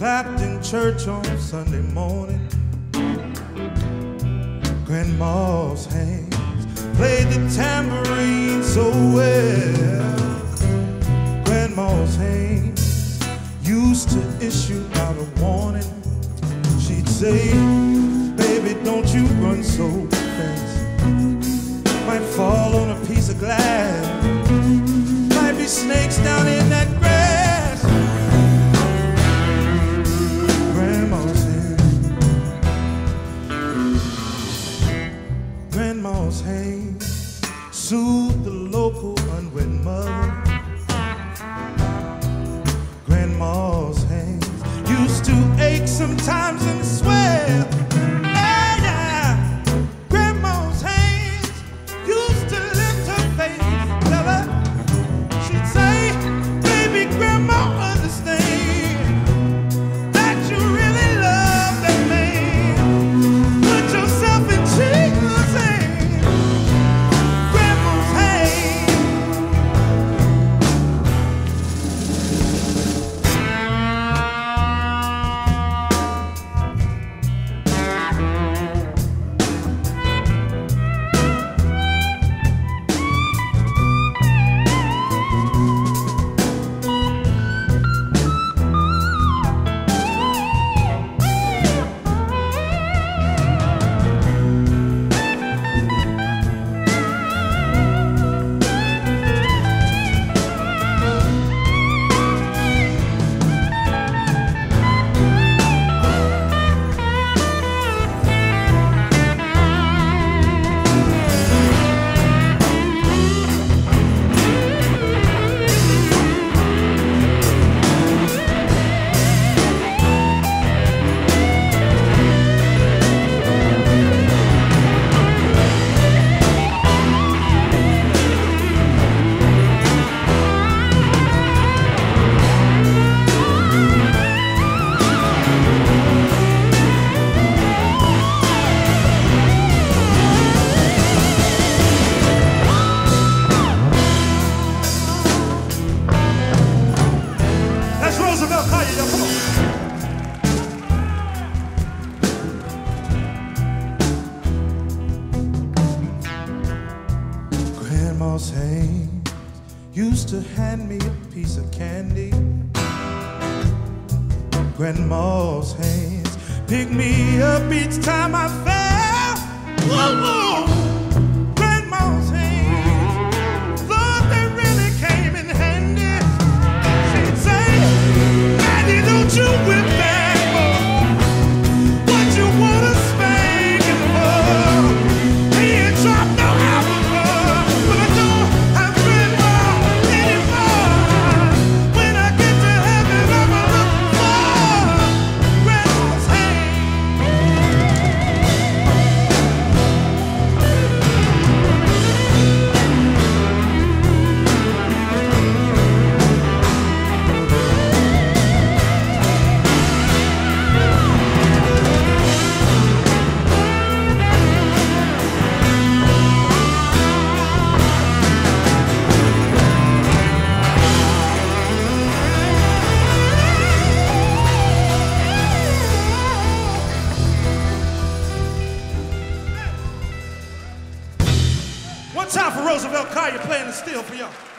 clapped in church on Sunday morning. Grandma's hands played the tambourine so well. Grandma's hands used to issue out a warning. She'd say, Baby, don't you run so fast. Might fall on a piece of glass. Might be snakes down in that grass. Grandma's hand soothed the local unwed mother. Grandma's used to hand me a piece of candy. Grandma's hands picked me up each time I fell. Whoa, whoa. One time for Roosevelt Collier playing the steel for y'all.